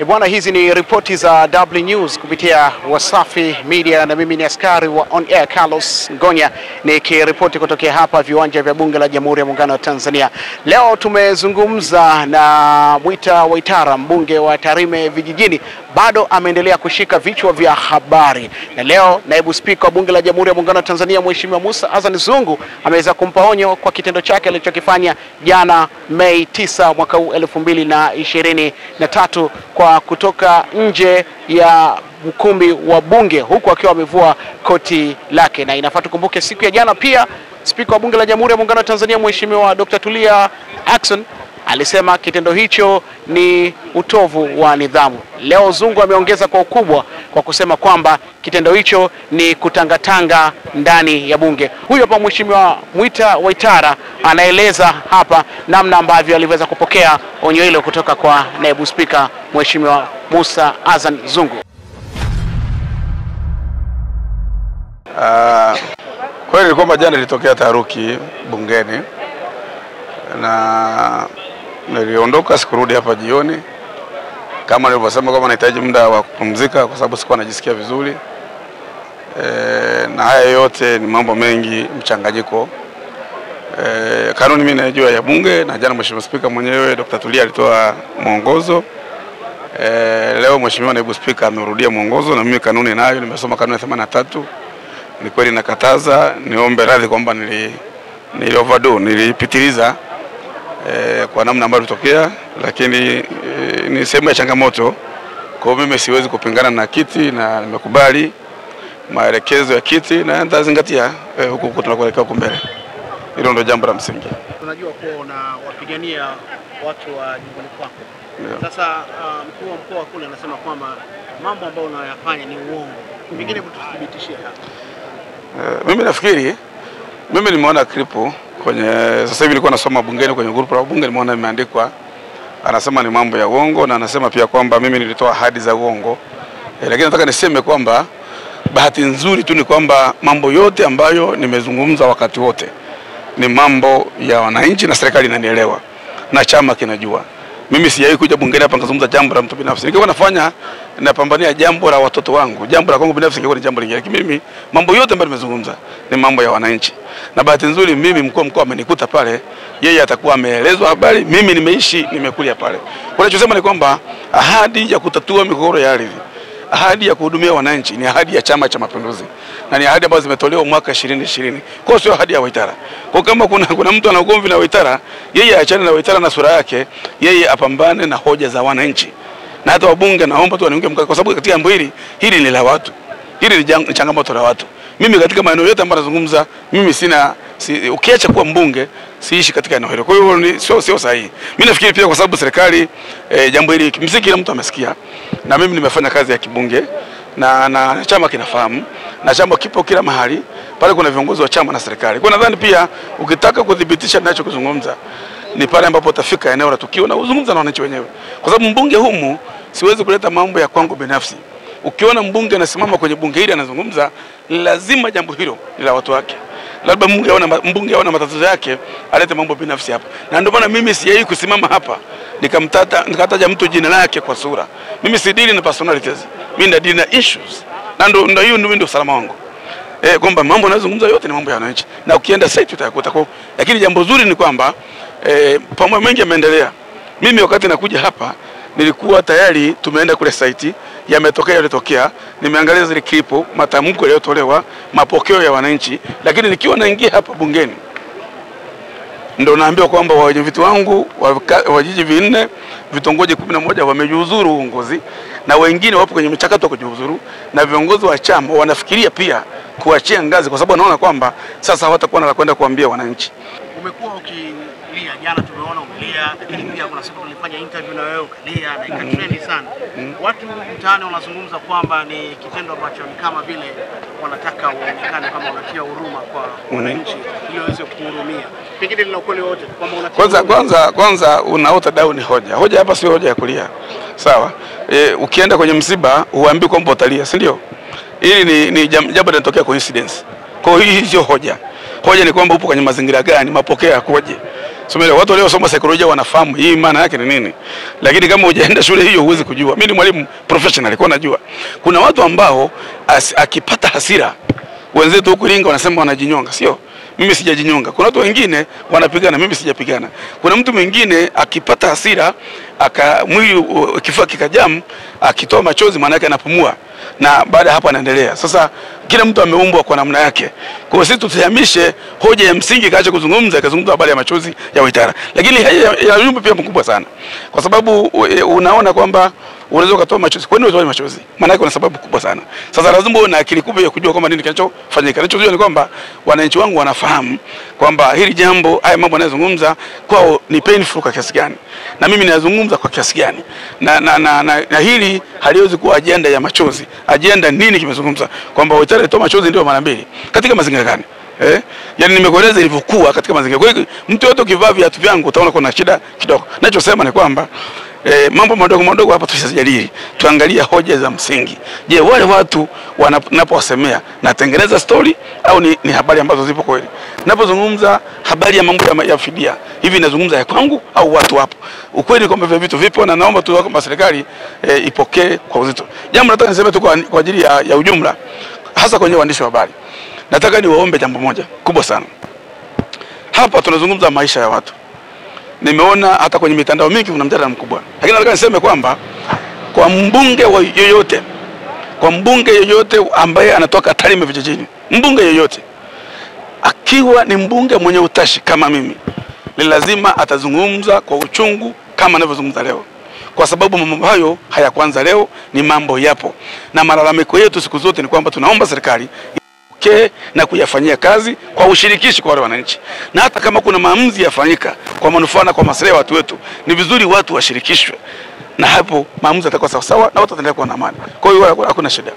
E bwana, hizi ni ripoti za W News kupitia Wasafi Media na mimi ni askari wa On Air Carlos Ngonya nikiripoti kutokea hapa viwanja vya Bunge la Jamhuri ya Muungano wa Tanzania. Leo tumezungumza na Mwita Waitara, mbunge wa Tarime Vijijini, bado ameendelea kushika vichwa vya habari, na leo naibu spika wa Bunge la Jamhuri ya Muungano wa Tanzania Mheshimiwa Musa Azan Zungu ameweza kumpa onyo kwa kitendo chake alichokifanya jana Mei 9 mwaka huu elfu mbili na ishirini na tatu kwa kutoka nje ya ukumbi wa bunge huku akiwa amevua koti lake, na inafaa tukumbuke siku ya jana pia spika wa bunge la Jamhuri ya Muungano wa Tanzania Mheshimiwa Dr. Tulia Ackson alisema kitendo hicho ni utovu wa nidhamu. Leo Zungu ameongeza kwa ukubwa kwa kusema kwamba kitendo hicho ni kutangatanga ndani ya bunge. Huyu hapa Mheshimiwa Mwita Waitara anaeleza hapa namna ambavyo aliweza kupokea onyo hilo kutoka kwa naibu spika Mheshimiwa Musa Azan Zungu. Uh, kweli ni kwamba jana ilitokea taharuki bungeni na niliondoka, sikurudi hapa jioni kama nilivyosema kwamba nahitaji muda wa kupumzika kwa sababu sikuwa najisikia vizuri e, na haya yote ni mambo mengi mchanganyiko. E, kanuni mimi najua ya bunge na jana Mheshimiwa Spika mwenyewe Dr. Tulia alitoa mwongozo e, leo Mheshimiwa Naibu Spika amerudia mwongozo na mimi kanuni nayo nimesoma kanuni ya tatu ni kweli nakataza, niombe radhi kwamba nili, nili overdo nilipitiliza eh, kwa namna ambayo ilitokea, lakini e, ni sehemu ya changamoto. Kwa hiyo mimi siwezi kupingana na kiti na nimekubali maelekezo ya kiti na nitazingatia e, huku huku tunakoelekea huko mbele. Hilo ndio jambo la msingi. Tunajua kuwa unawapigania watu wa nyumbani kwako. Yeah. Sasa uh, mkuu wa mkoa kule anasema kwamba mambo ambayo unayafanya ni uongo, pengine kututhibitishia hapa. Mimi nafikiri mimi nimeona klipu kwenye sasa hivi nilikuwa nasoma bungeni kwenye grupu la bunge, nimeona imeandikwa, anasema ni mambo ya uongo na anasema pia kwamba mimi nilitoa ahadi za uongo e, lakini nataka niseme kwamba bahati nzuri tu ni kwamba mambo yote ambayo nimezungumza wakati wote ni mambo ya wananchi na serikali inanielewa na chama kinajua. Mimi sijawahi kuja bungeni hapa nikazungumza jambo la mtu binafsi. Nikiwa nafanya napambania jambo la watoto wangu, jambo la kwangu binafsi ingekuwa ni jambo lingine, lakini mimi mambo yote ambayo nimezungumza ni mambo ya wananchi, na bahati nzuri mimi mkuu mkoa amenikuta pale, yeye atakuwa ameelezwa habari, mimi nimeishi, nimekulia pale. Kwa nachosema ni kwamba ahadi ya kutatua migogoro ya ardhi ahadi ya kuhudumia wananchi ni ahadi ya Chama cha Mapinduzi na ni ahadi ambazo zimetolewa mwaka 2020. Kwa hiyo sio ahadi ya Waitara. Kwa kama kuna, kuna mtu ana ugomvi na Waitara, yeye aachane na Waitara na sura yake, yeye apambane na hoja za wananchi. Na hata wabunge naomba tu waniunge mkono kwa sababu katika jambo hili hili ni la watu. Hili ni changamoto la watu. Mimi katika maeneo yote ambayo nazungumza, mimi sina si, ukiacha kuwa mbunge siishi katika eneo hilo. Kwa hiyo sio sio sahihi. Mimi nafikiri pia kwa sababu serikali e, jambo hili kimsingi kila mtu amesikia na mimi nimefanya kazi ya kibunge na, na chama kinafahamu na chama kipo kila mahali pale, kuna viongozi wa chama na serikali. Kwa nadhani pia ukitaka kudhibitisha ninachokizungumza ni pale ambapo utafika eneo la tukio na uzungumza na wananchi wenyewe, kwa sababu mbunge humu siwezi kuleta mambo ya kwangu binafsi. Ukiona mbunge anasimama kwenye bunge hili anazungumza, lazima jambo hilo ni la watu wake. Labda mbunge aona mbunge aona matatizo yake alete mambo binafsi hapa, na ndio maana mimi sijawahi kusimama hapa nikamtata nikataja mtu jina lake kwa sura. Mimi si deal na personalities, mimi ndio deal na issues, na ndio ndio hiyo ndio usalama wangu. Eh, kwamba mambo nazungumza yote ni mambo ya wananchi, na ukienda site utayakuta. Kwa. Lakini jambo zuri ni kwamba eh, pamoja mengi yameendelea. Mimi wakati nakuja hapa nilikuwa tayari tumeenda kule site, yametokea yalitokea, nimeangalia zile klipu, matamko yaliyotolewa, mapokeo ya wananchi, lakini nikiwa naingia hapa bungeni ndo naambiwa kwamba wenyeviti wangu wa vijiji vinne vitongoji kumi na moja wamejiuzuru uongozi na wengine wapo kwenye mchakato wa kujiuzuru, na viongozi wa chama wanafikiria pia kuachia ngazi, kwa sababu wanaona kwamba sasa hawatakuwa na la kwenda kuambia wananchi. Umekuwa ukilia, jana tumeona umelia, lakini pia kuna siku tulifanya interview na wewe ukalia na ikatrendi sana. Watu mtaani wanazungumza kwamba ni kitendo ambacho ni kama vile wanataka uonekane kama unatia huruma kwa wananchi ili waweze kuhurumia. Pengine lina ukweli wote kwamba unatia Kwanza kwanza kwanza unaota down hoja. Hoja hapa sio hoja ya kulia. Sawa? E, ukienda kwenye msiba huambii kwamba utalia, si ndio? Hili ni, ni jambo linatokea coincidence. Kwa hiyo hii sio hoja. Hoja ni kwamba upo kwenye mazingira gani, mapokeo yakoje. Somele, watu waliosoma saikolojia wanafahamu hii maana yake ni nini, lakini kama hujaenda shule hiyo huwezi kujua. Mimi ni mwalimu professional, kwa najua kuna watu ambao as, akipata hasira wenzetu huku Iringa wanasema wanajinyonga, sio? Mimi sijajinyonga. Kuna watu wengine wanapigana, mimi sijapigana. Kuna mtu mwingine akipata hasira aka mwili kifua kikajamu, akitoa machozi, maana yake anapumua, na baada ya hapo anaendelea. Sasa kila mtu ameumbwa kwa namna yake. Kwa hiyo sisi tutihamishe hoja ya msingi, kaacha kuzungumza, ikazungumza habari ya machozi ya Waitara, lakini ya, ya ujumbe pia mkubwa sana, kwa sababu uh, unaona kwamba unaweza ukatoa machozi. Kwa nini utoe machozi? Maana yake una sababu kubwa sana. Sasa lazima uwe na akili kubwa ya kujua kwamba nini kinachofanyika. Ninachojua ni kwamba wananchi wangu wanafahamu kwamba hili jambo, haya mambo anayozungumza kwao ni painful kwa kiasi gani, na mimi ninazungumza kwa kiasi gani, na, na, na, na, na hili haliwezi kuwa ajenda ya machozi. Ajenda nini kimezungumza kwamba Waitara alitoa machozi ndio mara mbili katika mazingira gani? Eh? Yaani nimekueleza ilivyokuwa katika mazingira. Kwa hiyo mtu yote ukivaa viatu vyangu utaona kuna shida kidogo. Ninachosema ni kwamba E, mambo madogo madogo hapa tusijadili, tuangalie hoja za msingi. Je, wale watu wanapowasemea natengeneza story au ni, ni habari ambazo zipo kweli? Napozungumza habari ya mambo ya, ya fidia hivi nazungumza ya kwangu au watu wapo? Ukweli kwamba vile vitu vipo, na naomba tu kwamba serikali e, ipokee kwa uzito. Jambo nataka niseme tu kwa, kwa ajili ya, ya ujumla, hasa kwenye waandishi wa habari, nataka niwaombe jambo moja kubwa sana. Hapa tunazungumza maisha ya watu nimeona hata kwenye mitandao mingi kuna mjadala mkubwa, lakini nataka niseme kwamba kwa mbunge wa yoyote, kwa mbunge yoyote ambaye anatoka Tarime vijijini, mbunge yoyote akiwa ni mbunge mwenye utashi kama mimi, ni lazima atazungumza kwa uchungu kama anavyozungumza leo, kwa sababu mambo hayo hayakuanza leo, ni mambo yapo, na malalamiko yetu siku zote ni kwamba tunaomba serikali ke na kuyafanyia kazi kwa ushirikishi kwa wale wananchi, na hata kama kuna maamuzi yafanyika kwa manufaa na kwa maslahi ya watu wetu, ni vizuri watu washirikishwe, na hapo maamuzi yatakuwa sawasawa na watu wataendelea kuwa na amani. Kwa hiyo hakuna shida.